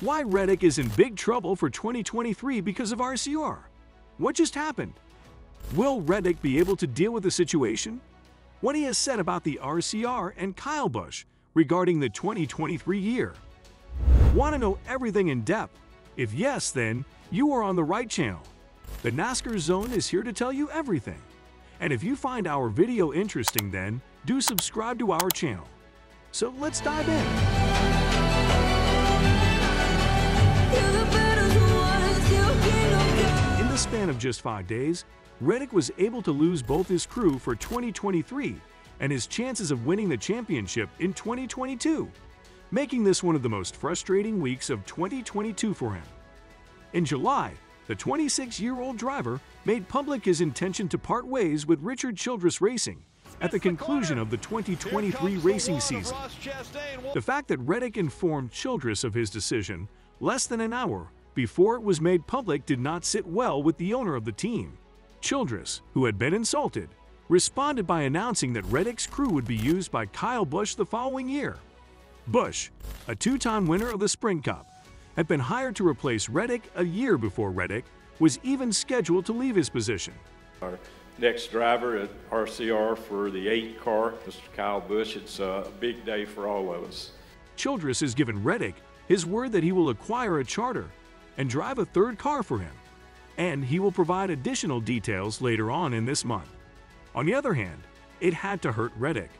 Why Reddick is in big trouble for 2023 because of RCR? What just happened? Will Reddick be able to deal with the situation? What he has said about the RCR and Kyle Busch regarding the 2023 year? Want to know everything in depth? If yes, then you are on the right channel. The NASCAR Zone is here to tell you everything. And if you find our video interesting then, do subscribe to our channel. So let's dive in. Span of just five days, Reddick was able to lose both his crew for 2023 and his chances of winning the championship in 2022, making this one of the most frustrating weeks of 2022 for him. In July, the 26-year-old driver made public his intention to part ways with Richard Childress Racing at the conclusion of the 2023 racing season. The fact that Reddick informed Childress of his decision less than an hour before it was made public did not sit well with the owner of the team. Childress, who had been insulted, responded by announcing that Reddick's crew would be used by Kyle Busch the following year. Busch, a two-time winner of the Sprint Cup, had been hired to replace Reddick a year before Reddick was even scheduled to leave his position. Our next driver at RCR for the eight car, Mr. Kyle Busch. It's a big day for all of us. Childress has given Reddick his word that he will acquire a charter and drive a third car for him, and he will provide additional details later on in this month. On the other hand, it had to hurt Reddick.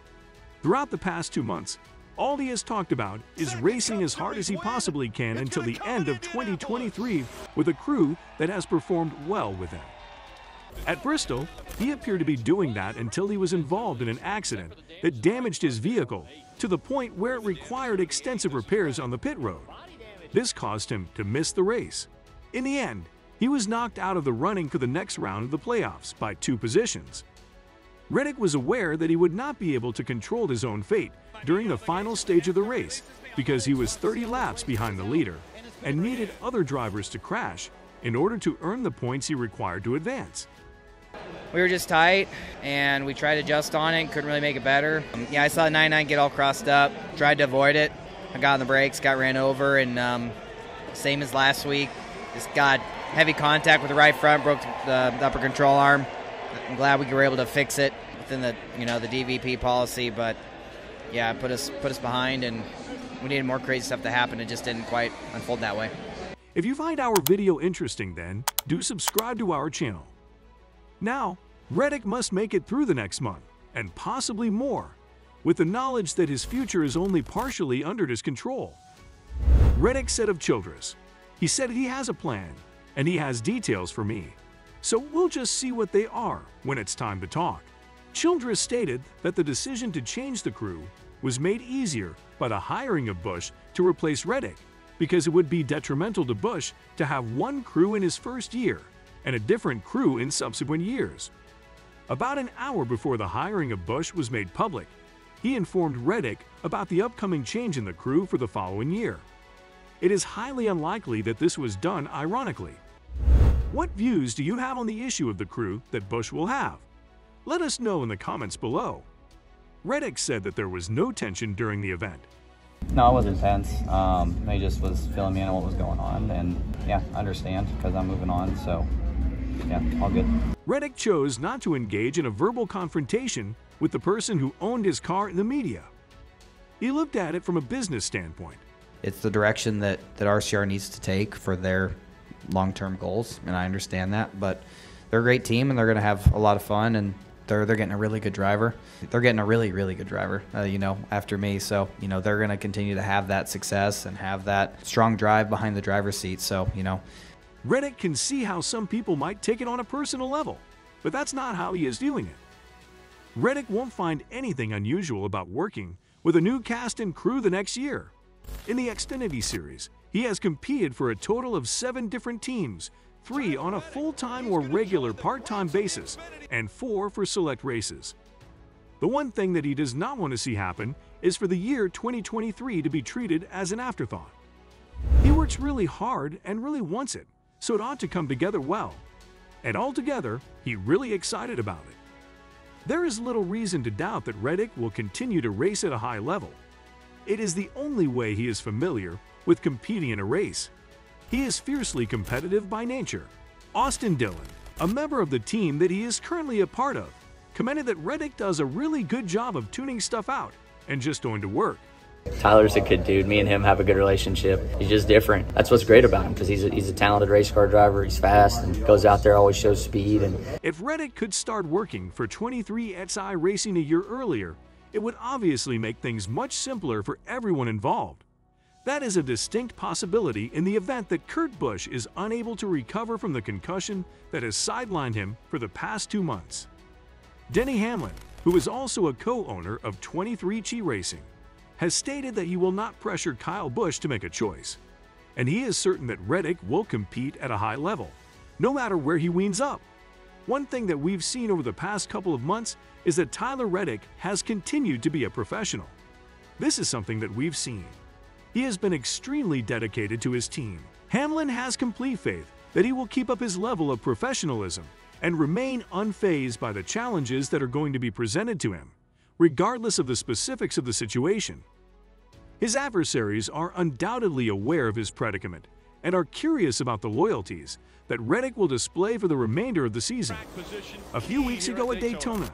Throughout the past two months, all he has talked about is racing as hard as he possibly can until the end of 2023 with a crew that has performed well with him. At Bristol, he appeared to be doing that until he was involved in an accident that damaged his vehicle to the point where it required extensive repairs on the pit road. This caused him to miss the race. In the end, he was knocked out of the running for the next round of the playoffs by two positions. Reddick was aware that he would not be able to control his own fate during the final stage of the race because he was 30 laps behind the leader and needed other drivers to crash in order to earn the points he required to advance. We were just tight, and we tried to adjust on it. Couldn't really make it better. Yeah, I saw the 99 get all crossed up. Tried to avoid it. I got on the brakes, got ran over, and um, same as last week. Just got heavy contact with the right front, broke the, the upper control arm. I'm glad we were able to fix it within the you know the DVP policy, but yeah, put us put us behind, and we needed more crazy stuff to happen. It just didn't quite unfold that way. If you find our video interesting then, do subscribe to our channel. Now, Reddick must make it through the next month, and possibly more, with the knowledge that his future is only partially under his control. Reddick said of Childress, he said he has a plan, and he has details for me. So we'll just see what they are when it's time to talk. Childress stated that the decision to change the crew was made easier by the hiring of Busch to replace Reddick because it would be detrimental to Busch to have one crew in his first year and a different crew in subsequent years. About an hour before the hiring of Busch was made public, he informed Reddick about the upcoming change in the crew for the following year. It is highly unlikely that this was done ironically. What views do you have on the issue of the crew that Busch will have? Let us know in the comments below. Reddick said that there was no tension during the event. No, it wasn't tense. Um, he just was filling me in on what was going on, and yeah, I understand because I'm moving on. So yeah, all good. Reddick chose not to engage in a verbal confrontation with the person who owned his car in the media. He looked at it from a business standpoint. It's the direction that, that RCR needs to take for their long term goals, and I understand that. But they're a great team, and they're going to have a lot of fun, and they're they're getting a really good driver. They're getting a really really good driver, uh, you know, after me. So you know they're going to continue to have that success and have that strong drive behind the driver's seat. So you know, Reddick can see how some people might take it on a personal level, but that's not how he is doing it. Reddick won't find anything unusual about working with a new cast and crew the next year. In the Xfinity Series, he has competed for a total of seven different teams, three on a full-time or regular part-time basis, and four for select races. The one thing that he does not want to see happen is for the year 2023 to be treated as an afterthought. He works really hard and really wants it, so it ought to come together well. And altogether, he really excited about it. There is little reason to doubt that Reddick will continue to race at a high level. It is the only way he is familiar with competing in a race. He is fiercely competitive by nature. Austin Dillon, a member of the team that he is currently a part of, commented that Reddick does a really good job of tuning stuff out and just going to work. Tyler's a good dude. Me and him have a good relationship. He's just different. That's what's great about him because he's a, he's a talented race car driver. He's fast and goes out there, always shows speed. And if Reddick could start working for 23 SI Racing a year earlier, it would obviously make things much simpler for everyone involved. That is a distinct possibility in the event that Kurt Busch is unable to recover from the concussion that has sidelined him for the past two months. Denny Hamlin, who is also a co-owner of 23 Chi Racing, has stated that he will not pressure Kyle Busch to make a choice, and he is certain that Reddick will compete at a high level, no matter where he weans up. One thing that we've seen over the past couple of months is that Tyler Reddick has continued to be a professional. This is something that we've seen. He has been extremely dedicated to his team. Hamlin has complete faith that he will keep up his level of professionalism and remain unfazed by the challenges that are going to be presented to him regardless of the specifics of the situation. His adversaries are undoubtedly aware of his predicament and are curious about the loyalties that Reddick will display for the remainder of the season. A few weeks ago at Daytona,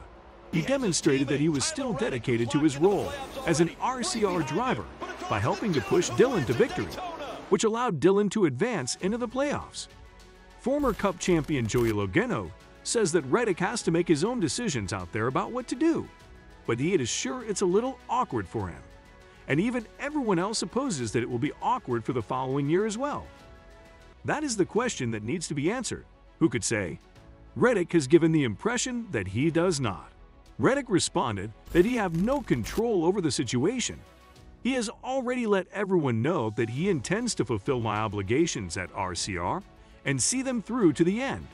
he demonstrated that he was still dedicated to his role as an RCR driver by helping to push Dillon to victory, which allowed Dillon to advance into the playoffs. Former Cup champion Joey Logano says that Reddick has to make his own decisions out there about what to do but he is sure it's a little awkward for him. And even everyone else supposes that it will be awkward for the following year as well. That is the question that needs to be answered. Who could say? Reddick has given the impression that he does not. Reddick responded that he have no control over the situation. He has already let everyone know that he intends to fulfill my obligations at RCR and see them through to the end.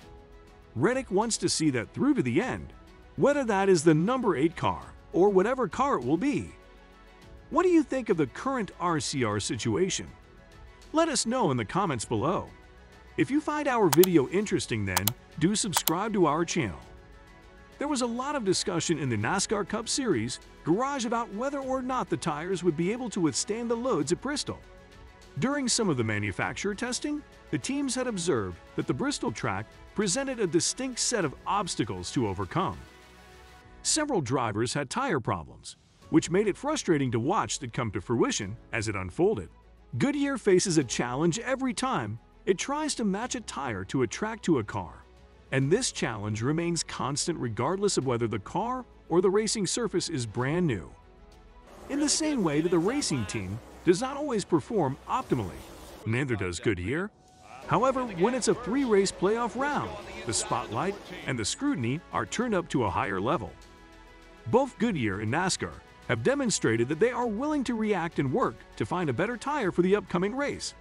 Reddick wants to see that through to the end, whether that is the number 8 car or whatever car it will be. What do you think of the current RCR situation? Let us know in the comments below. If you find our video interesting then, do subscribe to our channel. There was a lot of discussion in the NASCAR Cup Series garage about whether or not the tires would be able to withstand the loads at Bristol. During some of the manufacturer testing, the teams had observed that the Bristol track presented a distinct set of obstacles to overcome. Several drivers had tire problems, which made it frustrating to watch that come to fruition as it unfolded. Goodyear faces a challenge every time it tries to match a tire to a track to a car, and this challenge remains constant regardless of whether the car or the racing surface is brand new. In the same way that the racing team does not always perform optimally, neither does Goodyear. However, when it's a three-race playoff round, the spotlight and the scrutiny are turned up to a higher level. Both Goodyear and NASCAR have demonstrated that they are willing to react and work to find a better tire for the upcoming race.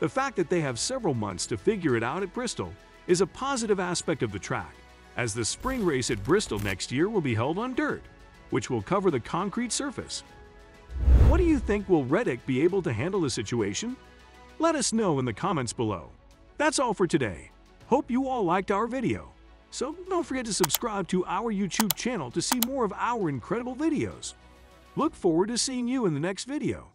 The fact that they have several months to figure it out at Bristol is a positive aspect of the track, as the spring race at Bristol next year will be held on dirt, which will cover the concrete surface. What do you think will Reddick be able to handle the situation? Let us know in the comments below. That's all for today. Hope you all liked our video. So don't forget to subscribe to our YouTube channel to see more of our incredible videos. Look forward to seeing you in the next video.